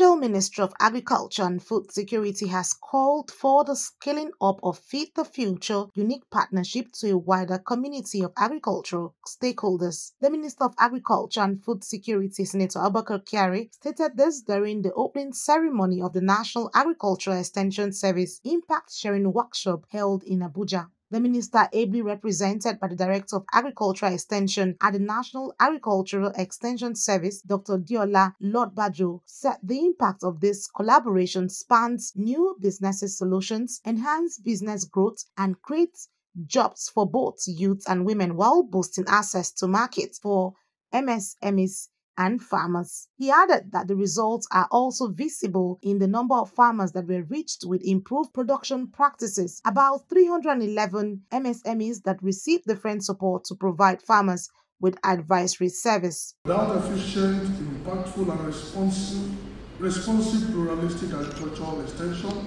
Federal Ministry of Agriculture and Food Security has called for the scaling up of Feed the Future unique partnership to a wider community of agricultural stakeholders. The Minister of Agriculture and Food Security, Senator Abubakar Kyari, stated this during the opening ceremony of the National Agricultural Extension Service Impact Sharing Workshop held in Abuja. The minister, ably represented by the Director of Agricultural Extension at the National Agricultural Extension Service, Dr. Diola Lord said the impact of this collaboration spans new business solutions, enhance business growth, and creates jobs for both youth and women while boosting access to markets for MSMEs and farmers. He added that the results are also visible in the number of farmers that were reached with improved production practices. About 311 MSMEs that received the different support to provide farmers with advisory service. Without efficient, impactful, and responsive, responsive pluralistic agricultural extension,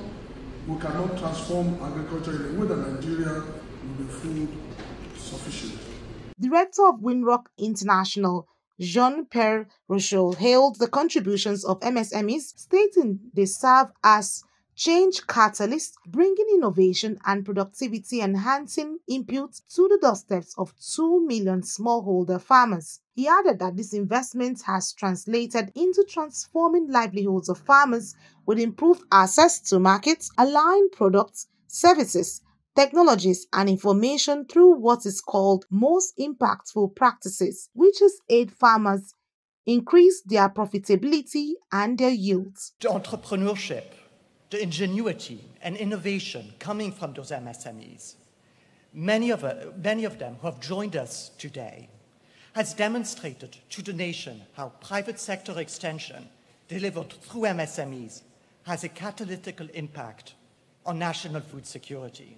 we cannot transform agriculture in a way that Nigeria will be food sufficient. Director of Winrock International, Jean-Pierre Rochelle hailed the contributions of MSMEs, stating they serve as change catalysts, bringing innovation and productivity enhancing inputs to the doorsteps of 2 million smallholder farmers. He added that this investment has translated into transforming livelihoods of farmers with improved access to markets, aligned products, services, technologies, and information through what is called most impactful practices, which is aid farmers increase their profitability and their yields. The entrepreneurship, the ingenuity and innovation coming from those MSMEs, many of, many of them who have joined us today, has demonstrated to the nation how private sector extension delivered through MSMEs has a catalytic impact on national food security.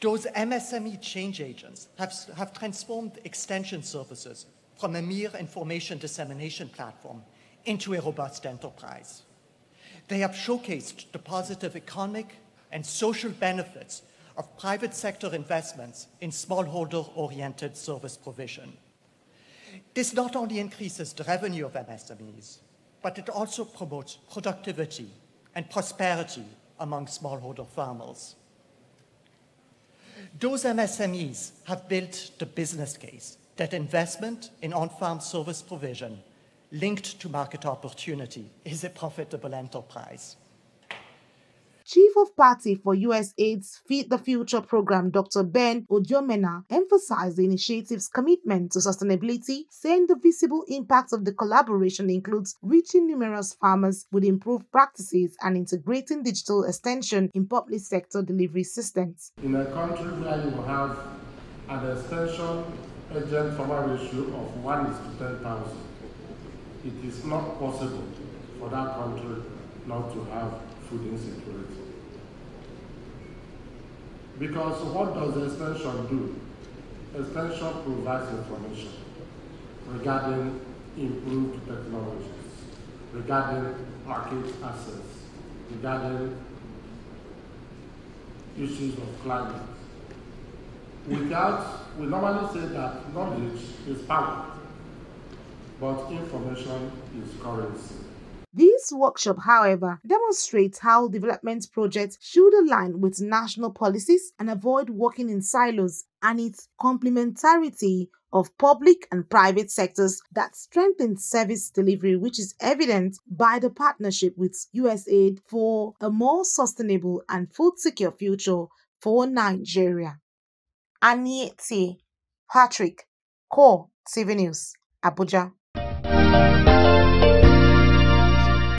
Those MSME change agents have, have transformed extension services from a mere information dissemination platform into a robust enterprise. They have showcased the positive economic and social benefits of private sector investments in smallholder-oriented service provision. This not only increases the revenue of MSMEs, but it also promotes productivity and prosperity among smallholder farmers. Those MSMEs have built the business case that investment in on-farm service provision linked to market opportunity is a profitable enterprise. Chief of Party for USAID's Feed the Future program, Dr. Ben Odoemena, emphasized the initiative's commitment to sustainability, saying the visible impact of the collaboration includes reaching numerous farmers with improved practices and integrating digital extension in public sector delivery systems. In a country where you have an extension agent farmer ratio of 1 is to 10,000, it is not possible for that country not to have food insecurity. Because what does the extension do? Extension provides information regarding improved technologies, regarding market access, regarding issues of climate. Without, we normally say that knowledge is power, but information is currency. This workshop, however, demonstrates how development projects should align with national policies and avoid working in silos and its complementarity of public and private sectors that strengthen service delivery, which is evident by the partnership with USAID for a more sustainable and food secure future for Nigeria. Anieti Patrick, Core TV News, Abuja.